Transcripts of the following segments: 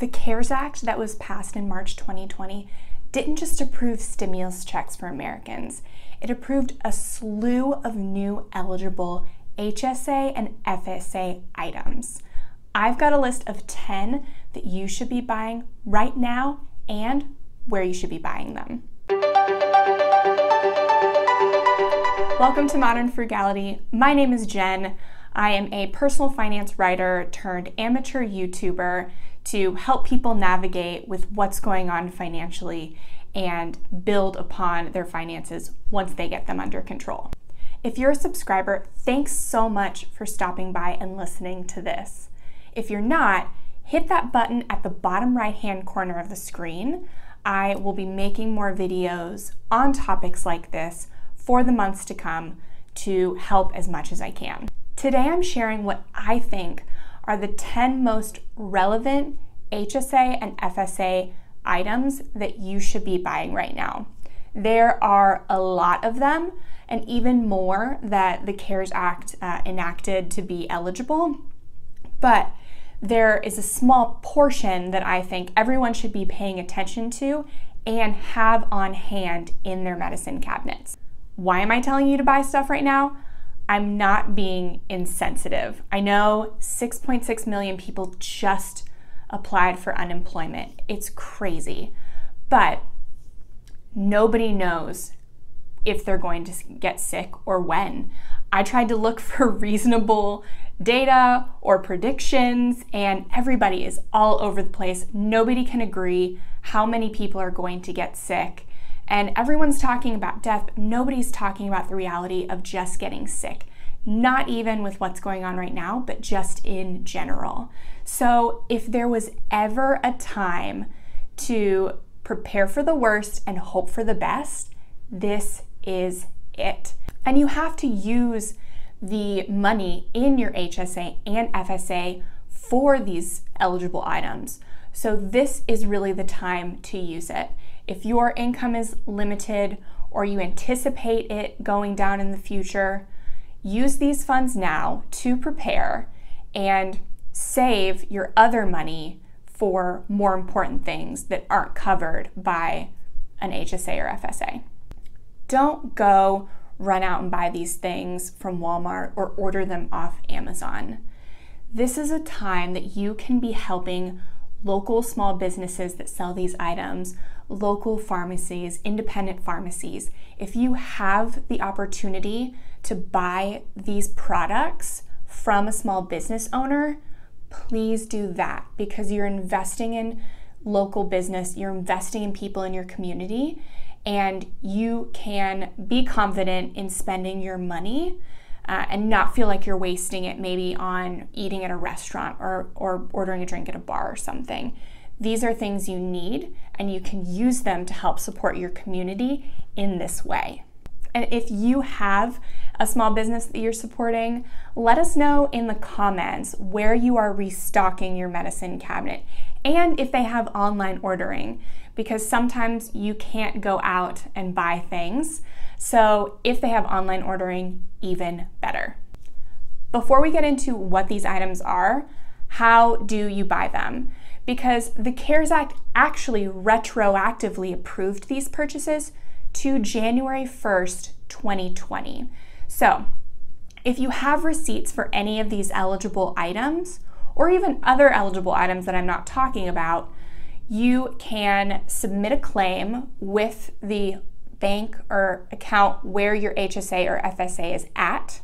The CARES Act that was passed in March 2020 didn't just approve stimulus checks for Americans, it approved a slew of new eligible HSA and FSA items. I've got a list of 10 that you should be buying right now and where you should be buying them. Welcome to Modern Frugality. My name is Jen. I am a personal finance writer turned amateur YouTuber to help people navigate with what's going on financially and build upon their finances once they get them under control. If you're a subscriber, thanks so much for stopping by and listening to this. If you're not, hit that button at the bottom right hand corner of the screen. I will be making more videos on topics like this for the months to come to help as much as I can. Today I'm sharing what I think are the 10 most relevant HSA and FSA items that you should be buying right now. There are a lot of them, and even more that the CARES Act uh, enacted to be eligible. But there is a small portion that I think everyone should be paying attention to and have on hand in their medicine cabinets. Why am I telling you to buy stuff right now? I'm not being insensitive. I know 6.6 million people just applied for unemployment. It's crazy. But nobody knows if they're going to get sick or when. I tried to look for reasonable data or predictions, and everybody is all over the place. Nobody can agree how many people are going to get sick. And everyone's talking about death, nobody's talking about the reality of just getting sick. Not even with what's going on right now, but just in general. So, if there was ever a time to prepare for the worst and hope for the best, this is it. And you have to use the money in your HSA and FSA for these eligible items. So, this is really the time to use it. If your income is limited or you anticipate it going down in the future, use these funds now to prepare and save your other money for more important things that aren't covered by an HSA or FSA. Don't go run out and buy these things from Walmart or order them off Amazon. This is a time that you can be helping local small businesses that sell these items, local pharmacies, independent pharmacies. If you have the opportunity to buy these products from a small business owner, please do that because you're investing in local business, you're investing in people in your community, and you can be confident in spending your money uh, and not feel like you're wasting it maybe on eating at a restaurant or, or ordering a drink at a bar or something. These are things you need, and you can use them to help support your community in this way. And if you have a small business that you're supporting, let us know in the comments where you are restocking your medicine cabinet and if they have online ordering, because sometimes you can't go out and buy things. So if they have online ordering, even better. Before we get into what these items are, how do you buy them? Because the CARES Act actually retroactively approved these purchases to January 1st, 2020. So, if you have receipts for any of these eligible items, or even other eligible items that I'm not talking about, you can submit a claim with the bank or account where your HSA or FSA is at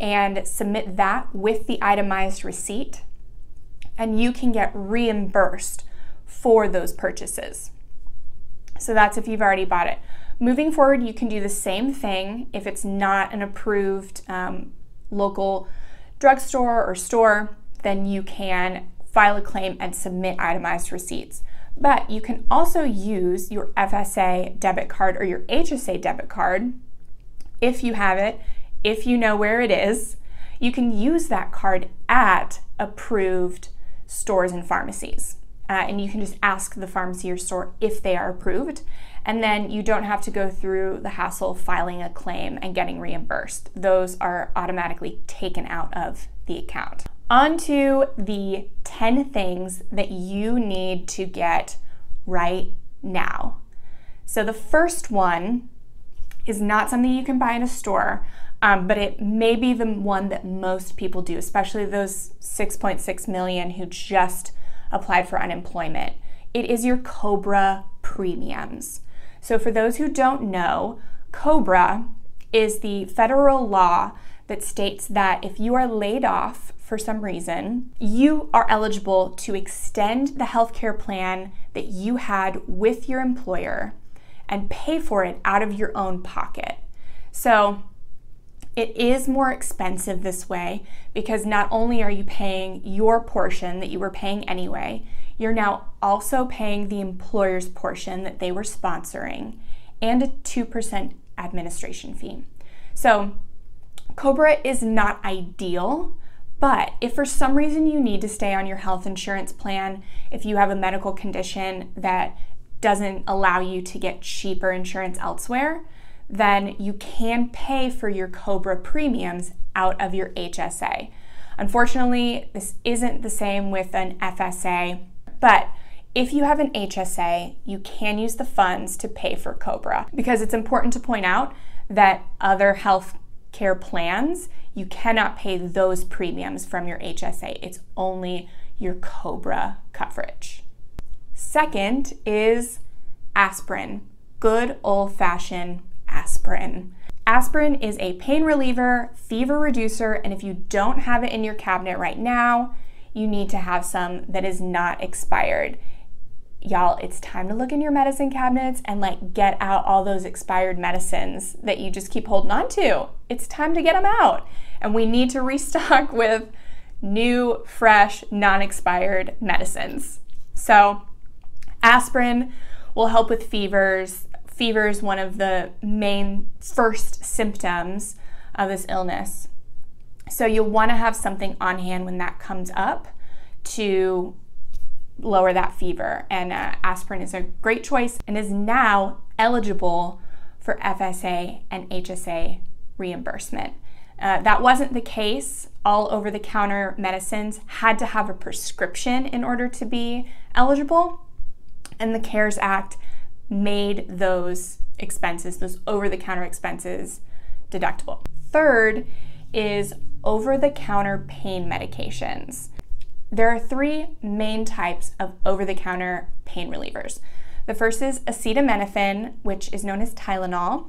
and submit that with the itemized receipt, and you can get reimbursed for those purchases. So that's if you've already bought it. Moving forward, you can do the same thing if it's not an approved um, local drugstore or store, then you can file a claim and submit itemized receipts. But you can also use your FSA debit card or your HSA debit card if you have it, if you know where it is. You can use that card at approved stores and pharmacies. Uh, and you can just ask the pharmacy or store if they are approved. And then you don't have to go through the hassle of filing a claim and getting reimbursed. Those are automatically taken out of the account. On to the 10 things that you need to get right now. So, the first one is not something you can buy in a store, um, but it may be the one that most people do, especially those 6.6 million who just applied for unemployment. It is your COBRA premiums. So, for those who don't know, COBRA is the federal law that states that if you are laid off for some reason, you are eligible to extend the health care plan that you had with your employer and pay for it out of your own pocket. So, it is more expensive this way because not only are you paying your portion that you were paying anyway, you're now also paying the employer's portion that they were sponsoring and a 2% administration fee. So, Cobra is not ideal, but if for some reason you need to stay on your health insurance plan, if you have a medical condition that doesn't allow you to get cheaper insurance elsewhere, then you can pay for your Cobra premiums out of your HSA. Unfortunately, this isn't the same with an FSA, but if you have an HSA, you can use the funds to pay for Cobra because it's important to point out that other health care plans, you cannot pay those premiums from your HSA. It's only your Cobra coverage. Second is aspirin, good old fashioned aspirin. Aspirin is a pain reliever, fever reducer, and if you don't have it in your cabinet right now, you need to have some that is not expired. Y'all, it's time to look in your medicine cabinets and like get out all those expired medicines that you just keep holding on to. It's time to get them out. And we need to restock with new, fresh, non expired medicines. So, aspirin will help with fevers, fever is one of the main first symptoms of this illness. So you'll want to have something on hand when that comes up to lower that fever. And uh, aspirin is a great choice and is now eligible for FSA and HSA reimbursement. Uh, that wasn't the case. All over the counter medicines had to have a prescription in order to be eligible. And the CARES Act made those expenses, those over the counter expenses, deductible. Third is over the counter pain medications. There are three main types of over the counter pain relievers. The first is acetaminophen, which is known as Tylenol.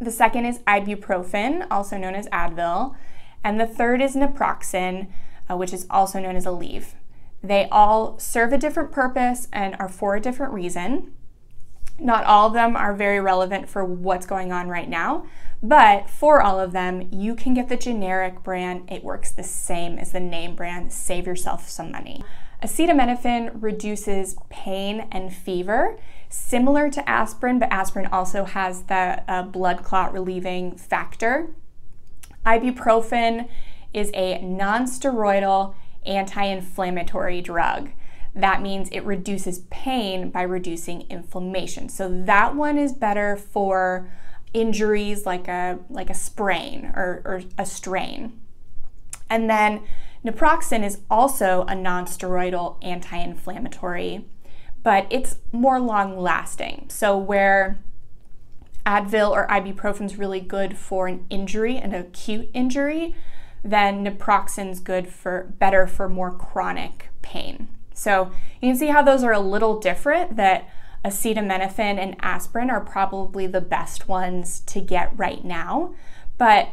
The second is ibuprofen, also known as Advil. And the third is naproxen, uh, which is also known as Aleve. They all serve a different purpose and are for a different reason. Not all of them are very relevant for what's going on right now, but for all of them, you can get the generic brand. It works the same as the name brand. Save yourself some money. Acetaminophen reduces pain and fever, similar to aspirin, but aspirin also has the uh, blood clot relieving factor. Ibuprofen is a non-steroidal anti-inflammatory drug that means it reduces pain by reducing inflammation. So that one is better for injuries like a like a sprain or, or a strain. And then naproxen is also a non-steroidal anti-inflammatory, but it's more long-lasting. So where Advil or ibuprofen is really good for an injury, an acute injury, then naproxen's good for better for more chronic pain. So you can see how those are a little different, that acetaminophen and aspirin are probably the best ones to get right now. But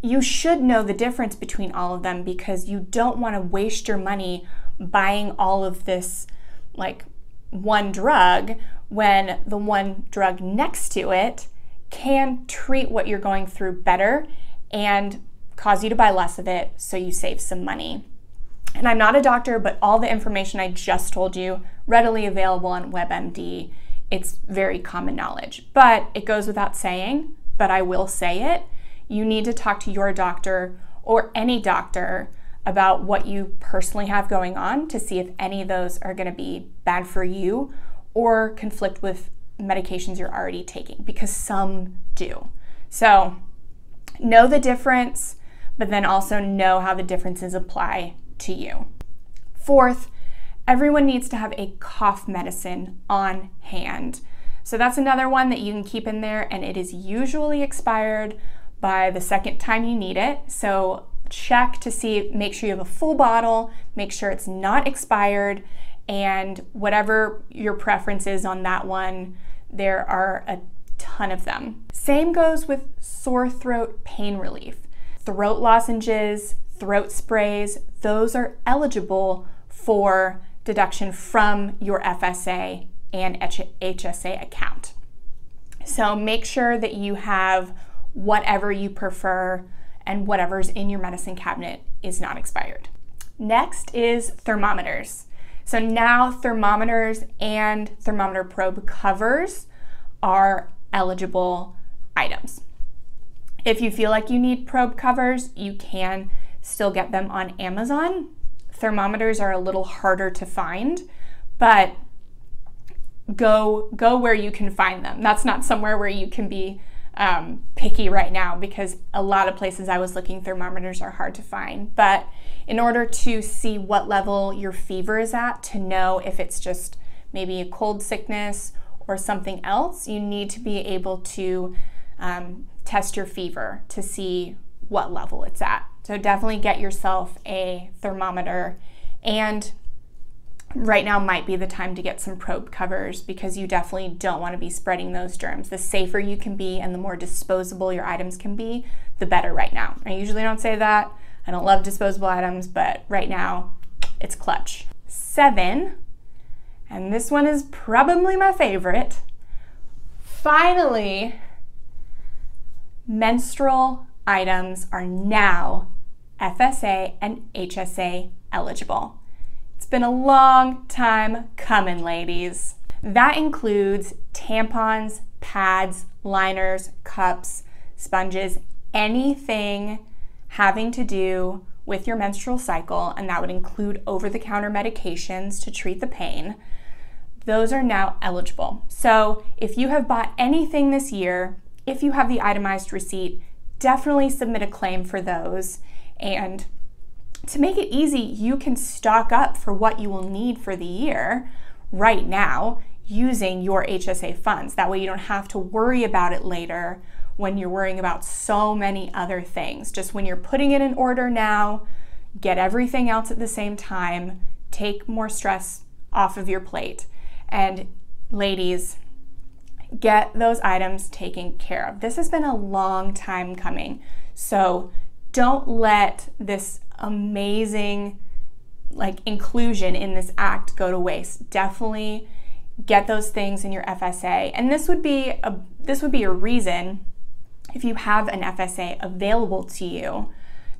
you should know the difference between all of them because you don't want to waste your money buying all of this like one drug when the one drug next to it can treat what you're going through better and cause you to buy less of it so you save some money. And I'm not a doctor, but all the information I just told you readily available on WebMD. It's very common knowledge, but it goes without saying, but I will say it. You need to talk to your doctor or any doctor about what you personally have going on to see if any of those are going to be bad for you or conflict with medications you're already taking because some do. So, know the difference but then also know how the differences apply to you. Fourth, everyone needs to have a cough medicine on hand. So that's another one that you can keep in there, and it is usually expired by the second time you need it. So check to see, make sure you have a full bottle, make sure it's not expired, and whatever your preference is on that one, there are a ton of them. Same goes with sore throat pain relief. Throat lozenges, throat sprays, those are eligible for deduction from your FSA and HSA account. So make sure that you have whatever you prefer and whatever's in your medicine cabinet is not expired. Next is thermometers. So now thermometers and thermometer probe covers are eligible items. If you feel like you need probe covers, you can still get them on Amazon. Thermometers are a little harder to find, but go go where you can find them. That's not somewhere where you can be um, picky right now because a lot of places I was looking thermometers are hard to find. But in order to see what level your fever is at, to know if it's just maybe a cold sickness or something else, you need to be able to um, test your fever to see what level it's at. So definitely get yourself a thermometer and right now might be the time to get some probe covers because you definitely don't want to be spreading those germs. The safer you can be and the more disposable your items can be, the better right now. I usually don't say that. I don't love disposable items, but right now it's clutch. Seven, and this one is probably my favorite. Finally, menstrual items are now FSA and HSA eligible. It's been a long time coming, ladies. That includes tampons, pads, liners, cups, sponges, anything having to do with your menstrual cycle, and that would include over the counter medications to treat the pain. Those are now eligible. So, if you have bought anything this year, if you have the itemized receipt, definitely submit a claim for those and to make it easy, you can stock up for what you will need for the year right now using your HSA funds. That way, you don't have to worry about it later when you're worrying about so many other things. Just when you're putting it in order now, get everything else at the same time, take more stress off of your plate. And ladies, get those items taken care of. This has been a long time coming. So don't let this amazing like inclusion in this act go to waste. Definitely get those things in your FSA. And this would be a this would be a reason if you have an FSA available to you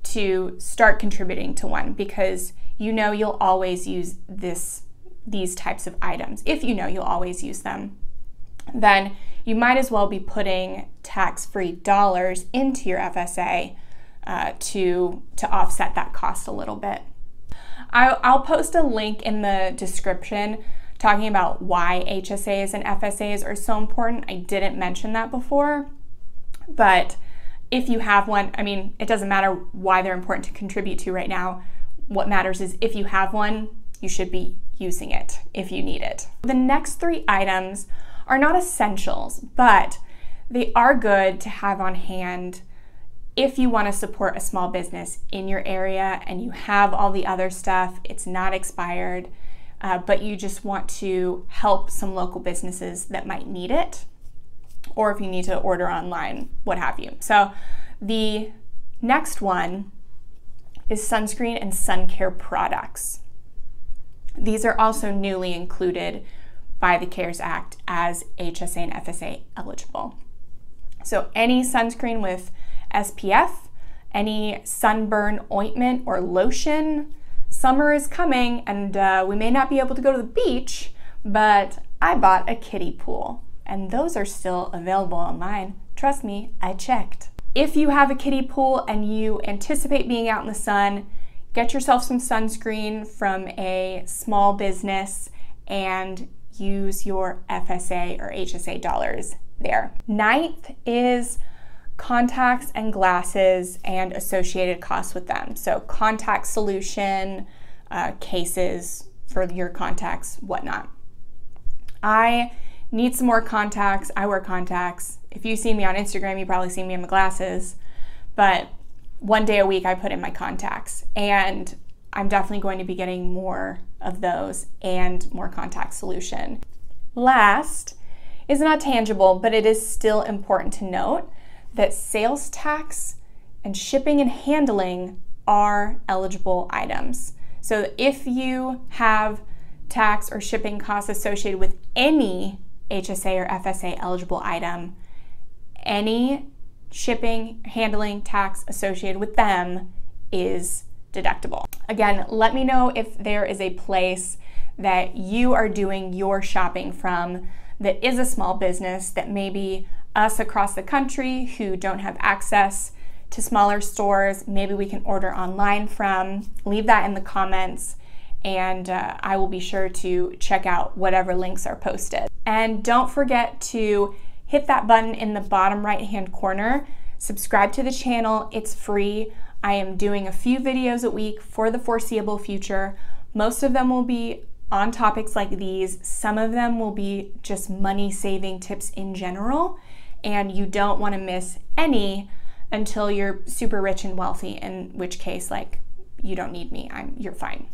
to start contributing to one because you know you'll always use this these types of items. If you know you'll always use them, then you might as well be putting tax-free dollars into your FSA uh, to, to offset that cost a little bit. I, I'll post a link in the description talking about why HSAs and FSAs are so important. I didn't mention that before, but if you have one, I mean, it doesn't matter why they're important to contribute to right now. What matters is if you have one, you should be using it if you need it. The next three items are not essentials, but they are good to have on hand if you want to support a small business in your area and you have all the other stuff, it's not expired, uh, but you just want to help some local businesses that might need it, or if you need to order online, what have you. So the next one is sunscreen and sun care products. These are also newly included by the CARES Act as HSA and FSA eligible. So any sunscreen with SPF, any sunburn ointment or lotion. Summer is coming and uh, we may not be able to go to the beach, but I bought a kiddie pool and those are still available online. Trust me, I checked. If you have a kiddie pool and you anticipate being out in the sun, get yourself some sunscreen from a small business and use your FSA or HSA dollars there. Ninth is contacts and glasses and associated costs with them. So, contact solution, uh, cases for your contacts, whatnot. I need some more contacts. I wear contacts. If you see me on Instagram, you probably see me in my glasses. But one day a week, I put in my contacts. And I'm definitely going to be getting more of those and more contact solution. Last is not tangible, but it is still important to note that sales tax and shipping and handling are eligible items. So if you have tax or shipping costs associated with any HSA or FSA eligible item, any shipping, handling, tax associated with them is deductible. Again, let me know if there is a place that you are doing your shopping from that is a small business that maybe us across the country who don't have access to smaller stores, maybe we can order online from. Leave that in the comments and uh, I will be sure to check out whatever links are posted. And don't forget to hit that button in the bottom right hand corner. Subscribe to the channel, it's free. I am doing a few videos a week for the foreseeable future. Most of them will be on topics like these. Some of them will be just money saving tips in general, and you don't want to miss any until you're super rich and wealthy, in which case, like, you don't need me. I'm you're fine.